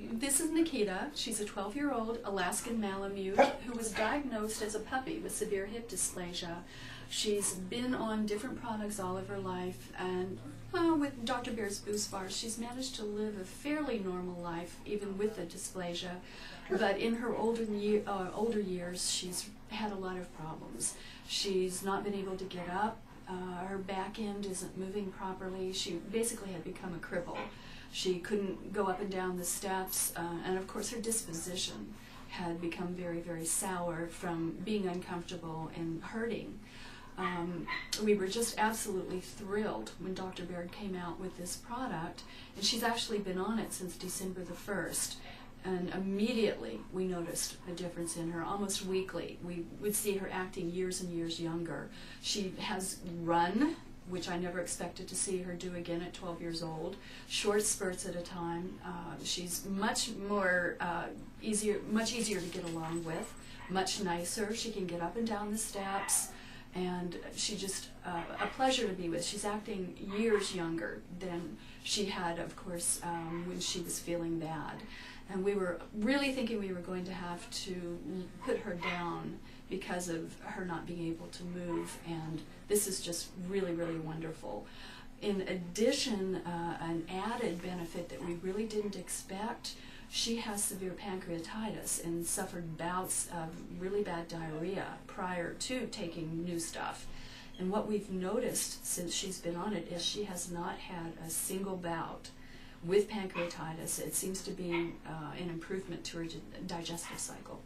this is Nakita. She's a 12 year old Alaskan Malamute who was diagnosed as a puppy with severe hip dysplasia. She's been on different products all of her life, and with Dr. Bear's Boost Bars, she's managed to live a fairly normal life, even with the dysplasia. But in her older, ye- uh, older years, she's had a lot of problems. She's not been able to get up. Uh, her back end isn't moving properly. She basically had become a cripple. She couldn't go up and down the steps, uh, and of course, her disposition had become very, very sour from being uncomfortable and hurting. Um, we were just absolutely thrilled when Dr. Baird came out with this product, and she's actually been on it since December the 1st. And immediately we noticed a difference in her, almost weekly. We would see her acting years and years younger. She has run, which I never expected to see her do again at 12 years old, short spurts at a time. Uh, she's much more uh, easier, much easier to get along with, much nicer. She can get up and down the steps and she just uh, a pleasure to be with. She's acting years younger than she had, of course, um, when she was feeling bad. And we were really thinking we were going to have to put her down because of her not being able to move. And this is just really, really wonderful. In addition, uh, an added benefit that we really didn't expect she has severe pancreatitis and suffered bouts of really bad diarrhea prior to taking Knu Stuff. And what we've noticed since she's been on it is she has not had a single bout with pancreatitis. It seems to be uh, an improvement to her digestive cycle.